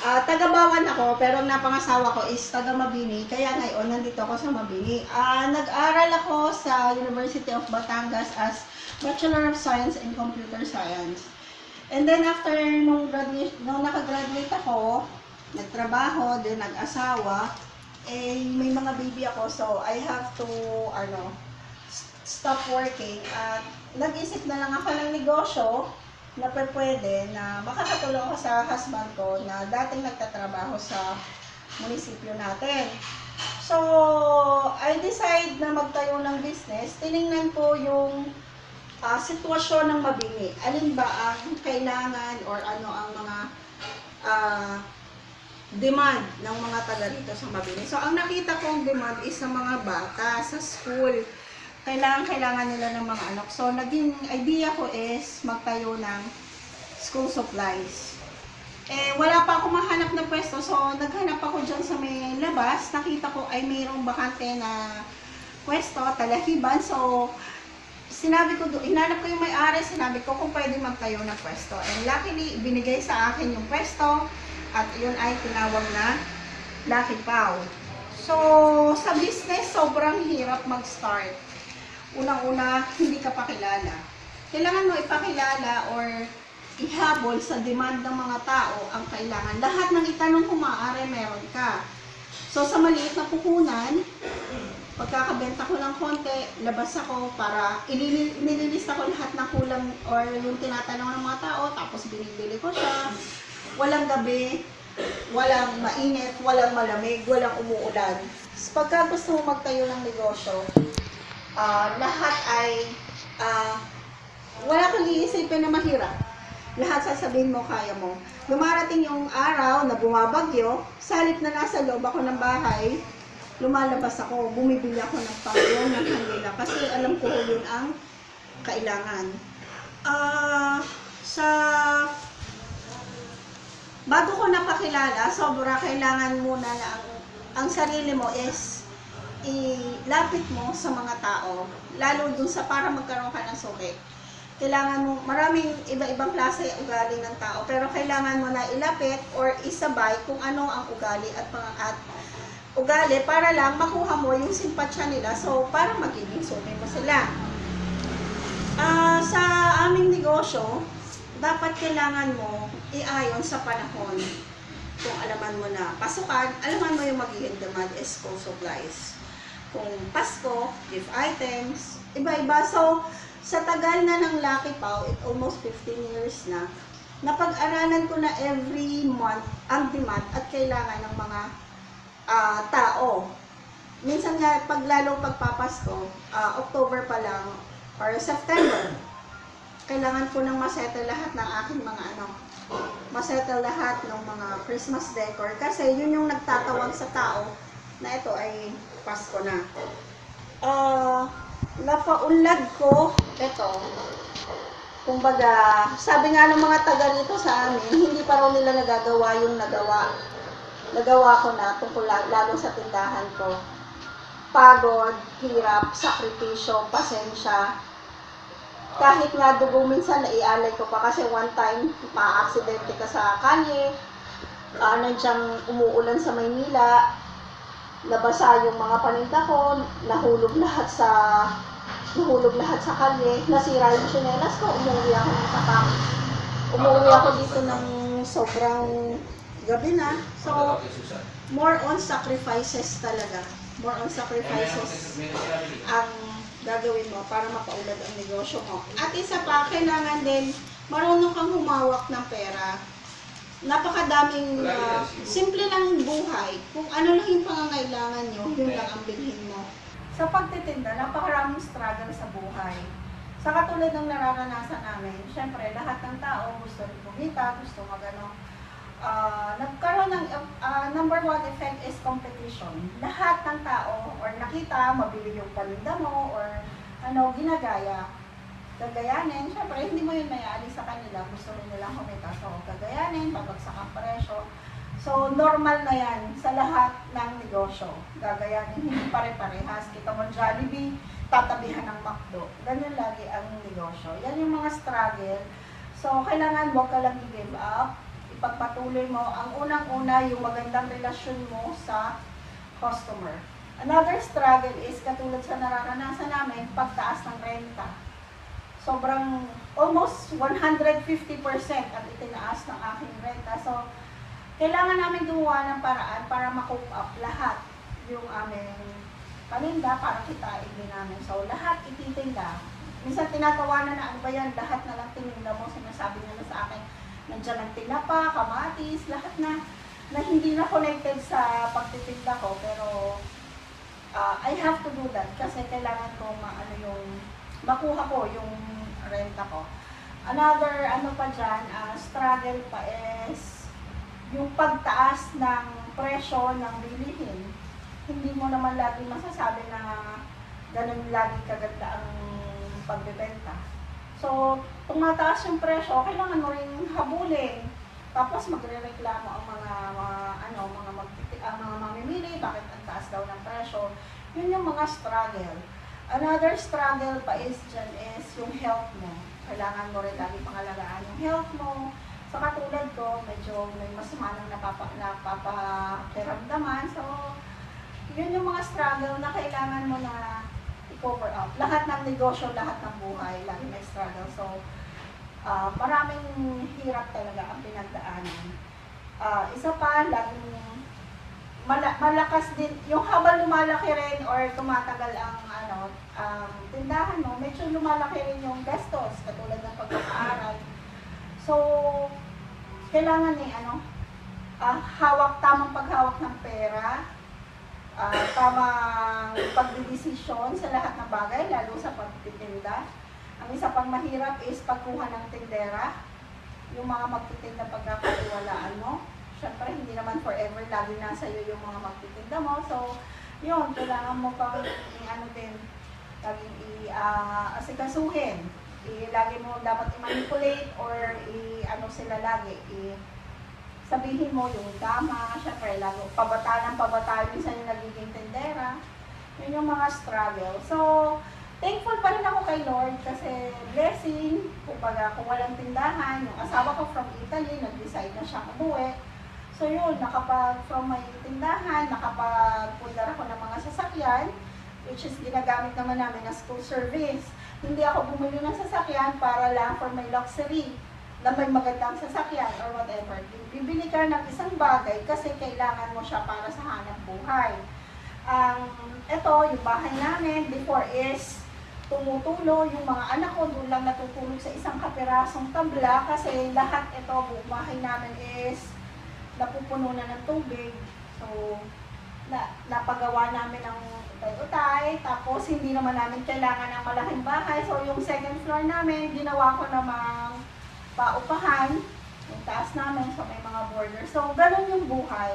Ah, taga-Bawan ako, pero ang napangasawa ko is taga Mabini. Kaya ngayon, nandito ako sa Mabini. Ah, nag-aral ako sa University of Batangas as Bachelor of Science in Computer Science. And then after nung, graduate, nung nakagraduate ako, nagtrabaho, then nag-asawa, eh may mga baby ako, so I have to, ano, stop working. At nag-isip na lang ako ng negosyo na pwede na makakatulong ako sa husband ko na dating nagtatrabaho sa munisipyo natin. So, I decide na magtayo ng business. Tiningnan ko yung ah, sitwasyon ng mabini. Alin ba ang kailangan or ano ang mga ah, demand ng mga taga rito sa mabini. So, ang nakita kong demand is sa mga bata sa school kailangan kailangan nila ng mga anak. So, naging idea ko is magtayo ng school supplies. Eh, wala pa ako mahanap na pwesto. So, naghanap ako dyan sa may labas. Nakita ko ay mayroong bakante na pwesto, talahiban. So, sinabi ko inanap ko yung may-ari, sinabi ko kung pwede magtayo ng pwesto. And luckily, binigay sa akin yung pwesto at yun ay tinawag na Lucky Pau. So, sa business, sobrang hirap mag-start unang-una, hindi ka pakilala. Kailangan mo ipakilala or ihabol sa demand ng mga tao ang kailangan. Lahat ng itanong kung maaari, meron ka. So, sa maliit na puhunan, pagkakabenta ko ng konti, labas ako para inililista ko lahat ng kulang or yung tinatanong ng mga tao, tapos binibili ko siya. Walang gabi, walang mainit, walang malamig, walang umuulan. Pagka gusto mo magtayo ng negosyo, ah, lahat ay ah, wala kang iisipin na mahirap. Lahat sasabihin mo, kaya mo. Lumarating yung araw na bumabagyo, salit na nasa loob ako ng bahay, lumalabas ako, bumibili ako ng pagyon, ng kanila, kasi alam ko yun ang kailangan. Ah, sa bago ko napakilala, sobra kailangan muna na ang, ang sarili mo is ilapit mo sa mga tao, lalo dun sa para magkaroon ka ng suki. Kailangan mo, maraming iba-ibang klase ugali ng tao, pero kailangan mo na ilapit or isabay kung ano ang ugali at pang at ugali para lang makuha mo yung simpatsya nila. So, para magiging suki mo sila. Ah, sa aming negosyo, dapat kailangan mo iayon sa panahon. Kung alaman mo na pasukan, alaman mo yung magiging demand is school supplies. Kung Pasko, gift items, iba-iba. So, sa tagal na ng Lucky Pau, it almost 15 years na, napag-aralan ko na every month ang demand at kailangan ng mga ah, tao. Minsan nga, pag lalo pagpapasko, ah, October pa lang, or September, kailangan ko nang masettle lahat ng aking mga ano, masettle lahat ng mga Christmas decor kasi yun yung nagtatawag sa tao na ito ay Pasko na. Ah, napaunlad ko ito. Kumbaga, sabi nga ng mga taga rito sa amin, hindi pa raw nila nagagawa yung nagawa. Nagawa ko na tungkol la- lalo sa tindahan ko. Pagod, hirap, sakripisyo, pasensya, kahit nga dugo minsan naialay ko pa kasi one time pa-aksidente ka sa kalye, uh, nandiyan umuulan sa Maynila, nabasa yung mga paninda ko, nahulog lahat sa nahulog lahat sa kalye, nasira yung tsinelas ko, umuwi ako ng tapak. Umuwi ako dito ng sobrang gabi na. So, more on sacrifices talaga. More on sacrifices ang gagawin mo para mapaulad ang negosyo mo. At isa pa, kailangan din marunong kang humawak ng pera. Napakadaming ah, simple lang yung buhay. Kung ano lang yung pangangailangan nyo, yun lang ang bilhin mo. Sa pagtitinda, napakaraming struggle sa buhay. Sa katulad ng nararanasan namin, syempre lahat ng tao gusto rin kumita, gusto magano. Ah, nagkaroon ng ah, number one effect is competition. Lahat ng tao or nakita, mabili yung paninda mo or ano, ginagaya. Gagayanin, syempre hindi mo yun mayali sa kanila, gusto rin nilang kumita. So, gagayanin, babagsak ang presyo. So, normal na yan sa lahat ng negosyo. Gagayanin, hindi pare-parehas. Kita mo Jollibee, tatabihan ng McDo. Ganyan lagi ang negosyo. Yan yung mga struggle. So, kailangan mo ka lang i-give up ipagpatuloy mo. Ang unang-una, yung magandang relasyon mo sa customer. Another struggle is, katulad sa nararanasan namin, pagtaas ng renta. Sobrang, almost 150% ang itinaas ng aking renta. So, kailangan namin gumawa ng paraan para ma-cope up lahat yung aming paninda para kitain din namin. So, lahat ititinda. Minsan tinatawanan na ano ba yan, lahat na lang tininda mo, sinasabi nila sa akin, nandiyan ang tinapa, kamatis, lahat na, na hindi na connected sa pagtitinda ko, pero uh, I have to do that kasi kailangan ko maano yung makuha ko yung renta ko. Another ano pa dyan, uh, struggle pa is yung pagtaas ng presyo ng bilihin. Hindi mo naman lagi masasabi na ganun lagi kaganda ang pagbebenta. So, tumataas yung presyo, kailangan mo rin habulin. Tapos magrereklamo ang mga, mga ano, mga magtiti, ang mga mamimili, bakit ang taas daw ng presyo. Yun yung mga struggle. Another struggle pa is dyan is yung health mo. Kailangan mo rin lagi pangalagaan yung health mo. Sa katulad ko, medyo may masama nang napapa, napapakiramdaman. So, yun yung mga struggle na kailangan mo na i-cover up. Lahat ng negosyo, lahat ng buhay, lagi may struggle. So, uh, maraming hirap talaga ang pinagdaanan. Uh, isa pa, laging mala- malakas din, yung habang lumalaki rin or tumatagal ang ano, um, tindahan mo, medyo lumalaki rin yung gastos, katulad ng pagpapaaral. So, kailangan ni ano, uh, hawak, tamang paghawak ng pera, uh, tamang pagdidesisyon sa lahat ng bagay, lalo sa pagtitinda. Ang isa pang mahirap is pagkuha ng tindera, yung mga magtitinda pagkakatiwalaan mo. Siyempre, hindi naman forever lagi nasa iyo yung mga magtitinda mo. So, yun, kailangan mo pang i-ano din, laging i-asikasuhin. Uh, lagi mo dapat i-manipulate or i-ano sila lagi, i- sabihin mo yung tama, syempre, lalo, pabata ng pabata, minsan yung nagiging tendera. Yun yung mga struggle. So, thankful pa rin ako kay Lord kasi blessing, kumbaga kung walang tindahan, yung asawa ko from Italy, nag-decide na siya umuwi. So yun, nakapag from my tindahan, nakapag-pundar ako ng mga sasakyan, which is ginagamit naman namin as school service. Hindi ako bumili ng sasakyan para lang for my luxury na may magandang sasakyan or whatever. Bibili ka ng isang bagay kasi kailangan mo siya para sa hanap buhay. Ang um, ito, yung bahay namin before is tumutulo yung mga anak ko doon lang natutulog sa isang kapirasong tabla kasi lahat ito, buong bahay namin is napupuno na ng tubig. So, na, napagawa namin ng utay-utay, tapos hindi naman namin kailangan ng malaking bahay. So, yung second floor namin, ginawa ko namang paupahan, yung taas namin, so may mga border. So, ganun yung buhay.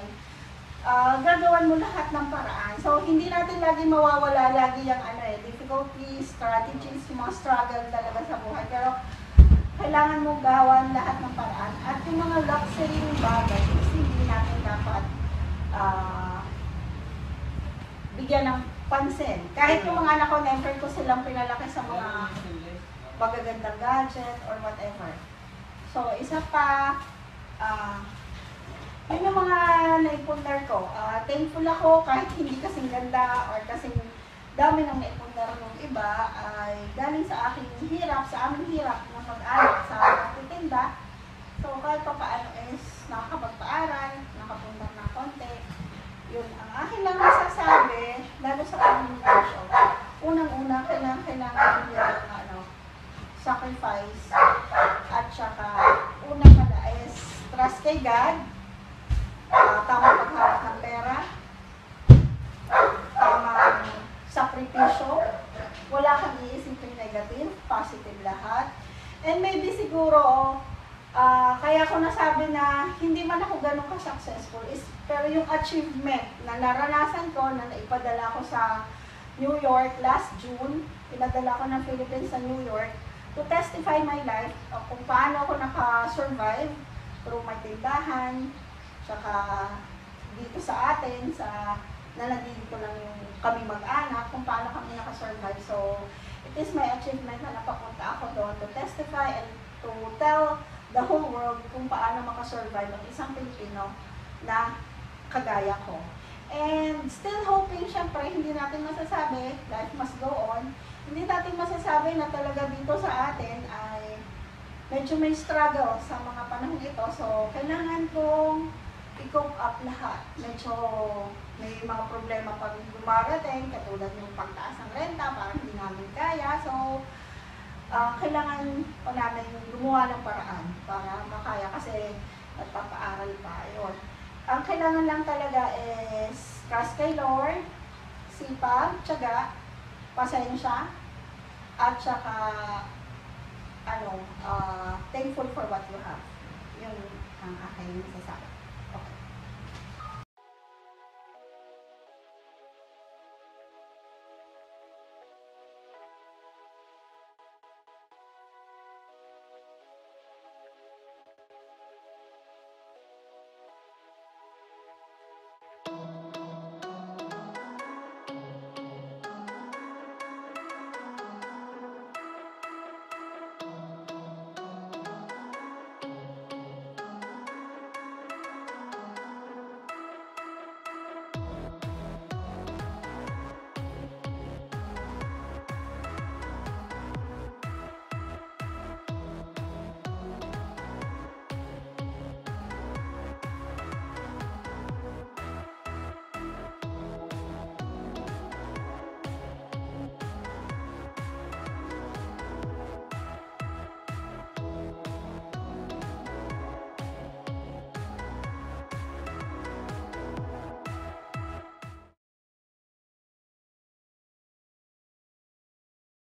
Uh, gagawan mo lahat ng paraan. So, hindi natin lagi mawawala lagi yung ano eh, difficulties, strategies, yung mga struggle talaga sa buhay. Pero, kailangan mo gawan lahat ng paraan. At yung mga luxury bagay, hindi natin dapat uh, bigyan ng pansin. Kahit yung mga anak ko, never ko silang pinalaki sa mga magagandang gadget or whatever. So, isa pa, uh, yun yung mga naipundar ko. Uh, thankful ako kahit hindi kasing ganda or kasing dami ng naipundar ng iba ay galing sa aking hirap, sa aming hirap na pag-aral sa pagtitinda. So, kahit pa paano is nakakapagpaaral, nakapundar ng konti. Yun, ang akin lang nasasabi, lalo sa negosyo, unang-una, kailangan, kailangan nyo ng ano, sacrifice at saka unang pala is trust kay God, uh, tamang paghawak ng pera, tamang sakripisyo, wala kang iisipin negative, positive lahat. And maybe siguro, uh, kaya ko nasabi na hindi man ako ganun ka-successful, is, pero yung achievement na naranasan ko, na naipadala ko sa New York last June, pinadala ko ng Philippines sa New York, to testify my life uh, kung paano ako naka-survive through my tindahan, saka dito sa atin, sa na nandito lang yung kami mag-anak, kung paano kami naka-survive. So, is my achievement na napapunta ako doon to testify and to tell the whole world kung paano makasurvive ang isang Pilipino na kagaya ko. And still hoping, syempre, hindi natin masasabi, life must go on, hindi natin masasabi na talaga dito sa atin ay medyo may struggle sa mga panahon ito. So, kailangan kong i-cope up lahat. Medyo may mga problema pag dumarating, katulad ng pagtaas ng renta, parang hindi namin kaya. So, ah, kailangan pa namin gumawa ng paraan para makaya kasi nagpapaaral pa. Yun. Ang kailangan lang talaga is trust kay Lord, sipag, tiyaga, pasensya, at saka ano, ah, thankful for what you have. Yun ang aking masasabi. Oh.